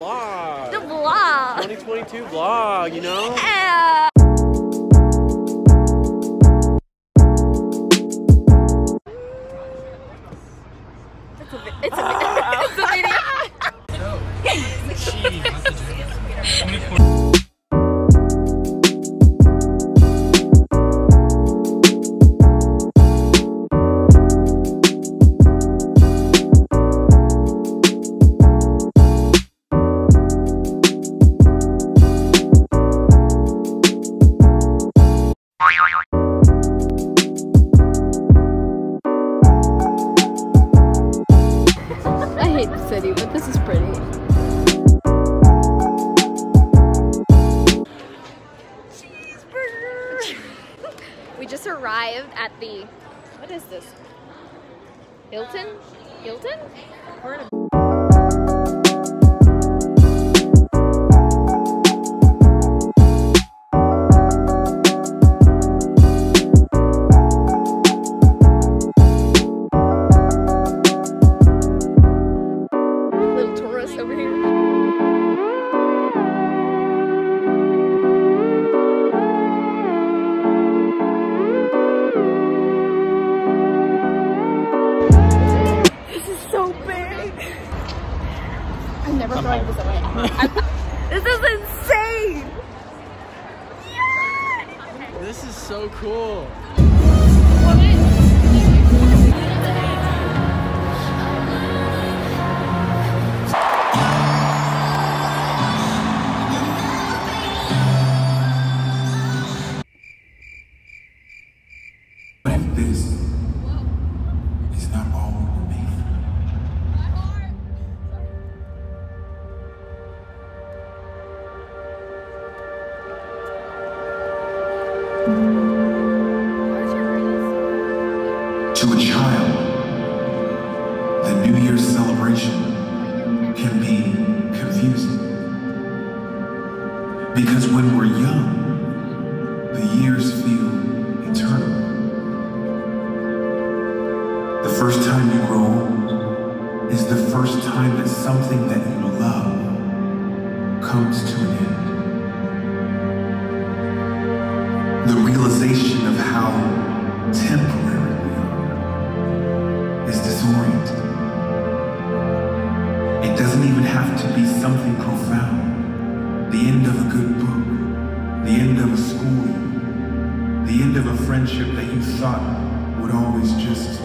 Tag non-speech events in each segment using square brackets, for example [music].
Vlog. The vlog. 2022 vlog, you know? Yeah. at the, what is this? Hilton? Hilton? New Year's celebration can be confusing. Because when we're young, have to be something profound. The end of a good book, the end of a school, the end of a friendship that you thought would always just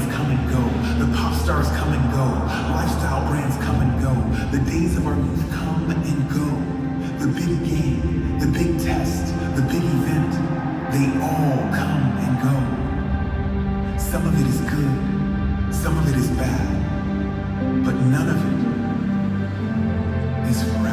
come and go. The pop stars come and go. Lifestyle brands come and go. The days of our youth come and go. The big game, the big test, the big event, they all come and go. Some of it is good, some of it is bad, but none of it is forever.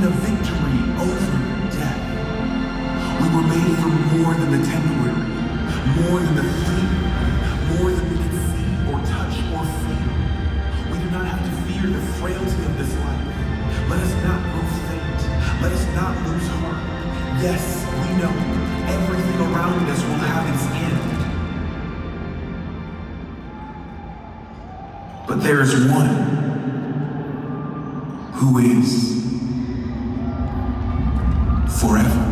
the victory over death. We were made for more than the temporary, more than the fleeting, more than we can see or touch or feel. We do not have to fear the frailty of this life. Let us not grow faint. Let us not lose heart. Yes, we know everything around us will have its end. But there is one who is forever.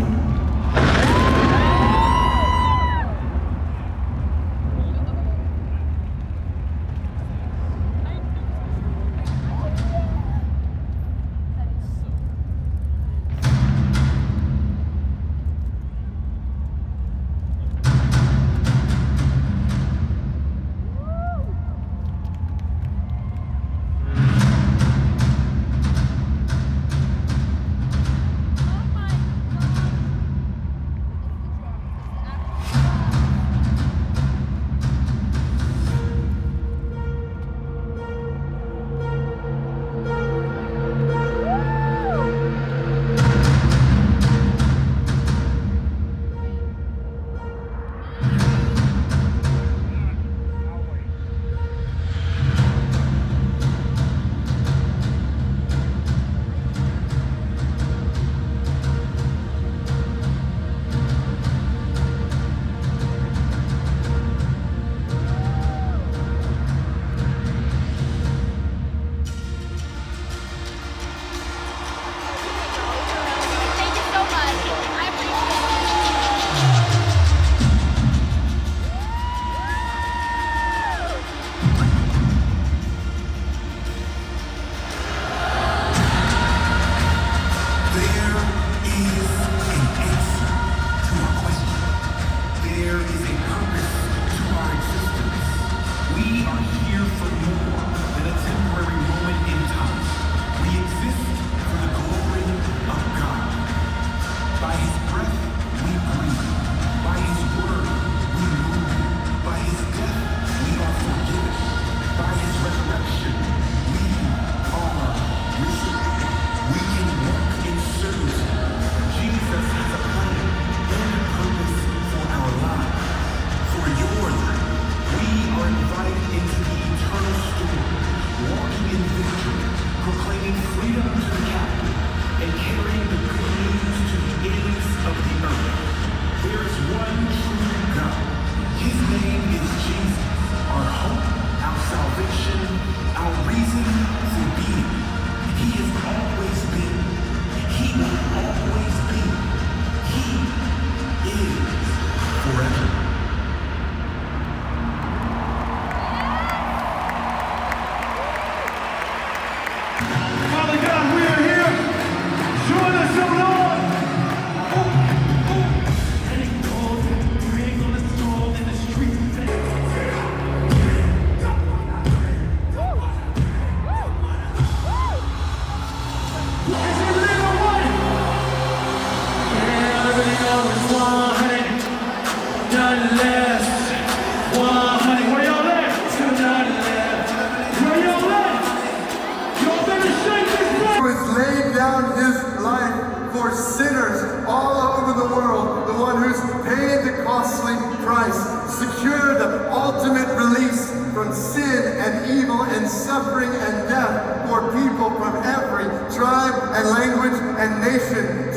ultimate release from sin and evil and suffering and death for people from every tribe and language and nation.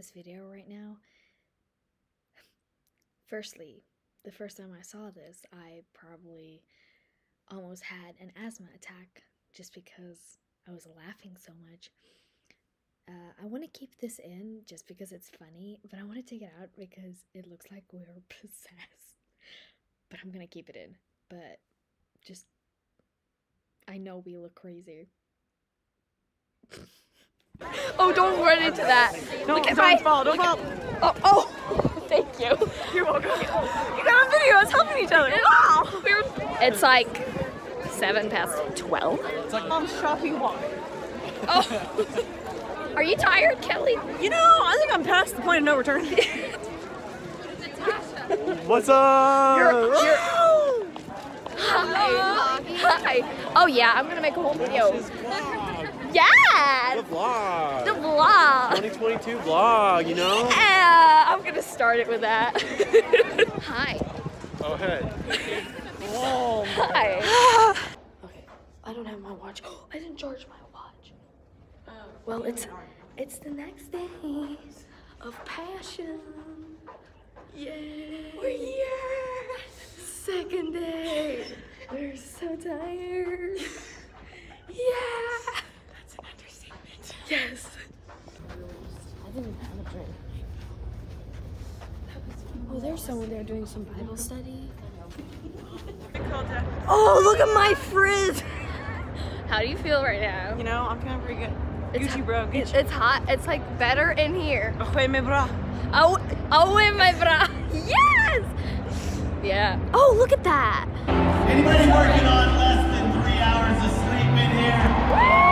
This video right now, firstly, the first time I saw this, I probably almost had an asthma attack just because I was laughing so much. Uh, I want to keep this in just because it's funny, but I want to take it out because it looks like we're [laughs] possessed. But I'm gonna keep it in. But just, I know we look crazy. [laughs] oh, don't run into that. Don't, Look at don't my- fall, don't fall. Oh, oh, [laughs] thank you. You're welcome. You got on video, us helping each other. Oh, wow. It's like seven past twelve. It's like mom's shopping walk. Oh, [laughs] are you tired, Kelly? You know, I think I'm past the point of no return. [laughs] What's up? Hi. Hi. Oh yeah, I'm gonna make a whole video. This. Yeah. The vlog. The vlog. 2022 vlog, you know? Yeah, I'm gonna start it with that. [laughs] Hi. Oh, hey. oh, Hi. [sighs] okay, I don't have my watch. Oh, [gasps] I didn't charge my watch. Oh, Well, it's it's the next day of passion. Yeah. We're here. Second day. We're so tired. [laughs] Yeah. Oh, there's someone there doing some Bible study. Oh, look at my frizz. How do you feel right now? You know, I'm feeling pretty good. It's Gucci, hot- bro. Gucci. It's hot. It's like better in here. Ahoy, me bra. Oh, oh, in my bra. Yes. Yeah. Oh, look at that. Anybody working on less than three hours of sleep in here? It's